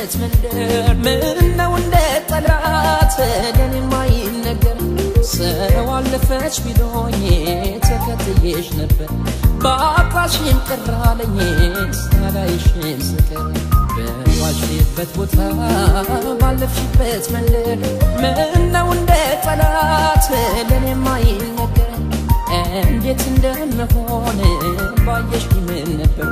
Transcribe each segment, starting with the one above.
የእውነት መንደር ምነው እንደ ጠላት? በደል የማይነገር ሰው አለፈች ቢሎኝ ተከትዬሽ ነበር። በአካሽም ቅራለኝ ሳላይሽም ስቀር። በዋሽበት ቦታ ባለፍሽበት መንደር ምነው እንደ ጠላት? በደል የማይነገር እንዴት እንደምሆን ባየሽ ምን ነበር?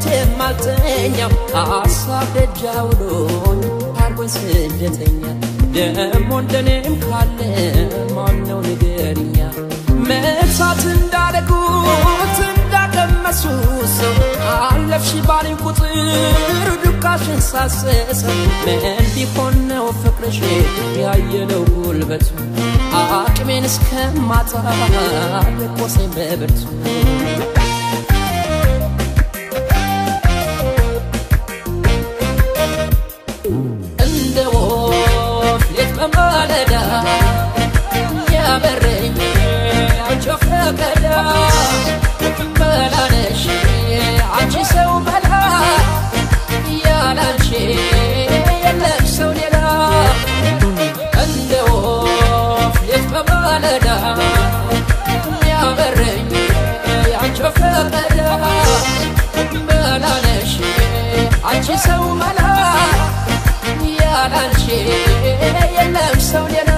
በሌት የማልተኛው ሀሳብ ደጃ ውሎኝ አርጎኝ ስደተኛ። ደሞ እንደኔም ካለ ማነው ንገርኛ መሳት እንዳደጉት እንዳቀመሱ ሰው አለፍሽ ባለኝ ቁጥር ዱካሽን ሳሰሰው ምን ቢሆን ነው ፍቅርሽ ያየለው ጉልበቱ? አቅሜን እስከማጣ ልቆሰኝ በብርቱ በማለዳ ያበረኝ አንቺ ፈቀዳ መላነሽ አንቺ ሰው መላ ያላንቺ የለም ሰው ሌላ እንደ ወፍ ሌት በማለዳ ያበረኝ አንቺ ፈቀዳ መላነሽ አንቺ ሰው መላ ያላንቺ የለም ሰው ሌላ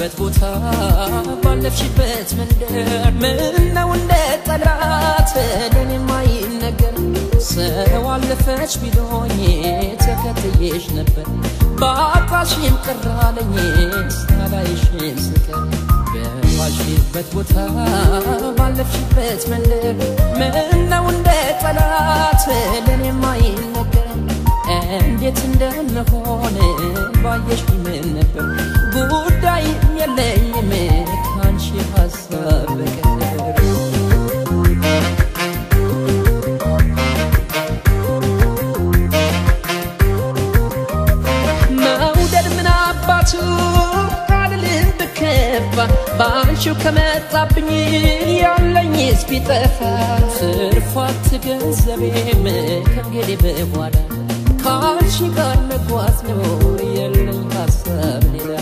ዋልሽበት ቦታ ባለፍሽበት መንደር ምነው እንደ ጠላት? ለኔ ማይነገር ሰው አለፈች ቢሎኝ ተከትዬሽ ነበር። በአጣሽም ቅር አለኝ ሳላይሽም ስቀር። በዋልሽበት ቦታ ባለፍሽበት መንደር ምነው እንደ ጠላት? ለኔ ማይነገር እንዴት እንደምሆን ባየሽ ምን ነበር በአንቺው ከመጣብኝ ያለኝስ ቢጠፋ ትርፋት ገንዘቤም ከእንግዲህ በኋላ ከአንቺ ጋር መጓዝ ነው የለኝ ሀሳብ ሌላ።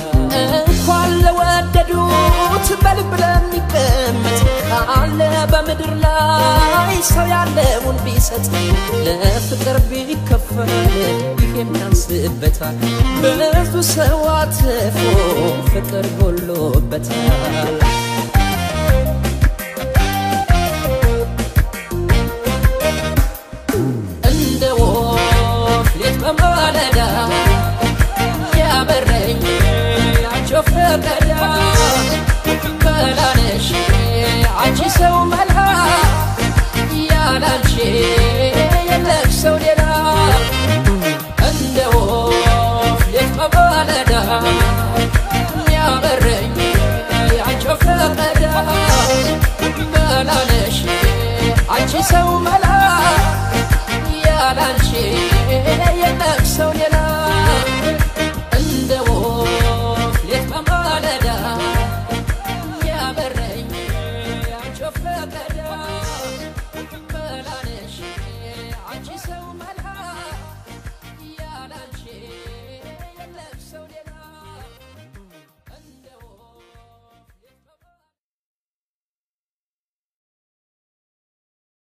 እንኳን ለወደዱት በልብ ለሚቀመጥ ካለ በምድር ላይ ሰው ያለውን ቢሰጥ ለፍቅር ቢከፈል ይሄም ያንስበታል ብዙ ሰው አትፎ ፍቅር ጎሎበታል። እንደ ወፍ ሌት በማለዳ ያበረኝ አንቺ ፈቀዳ መላነሽ አንቺ ሰው መላ ያላንቺ አንቺ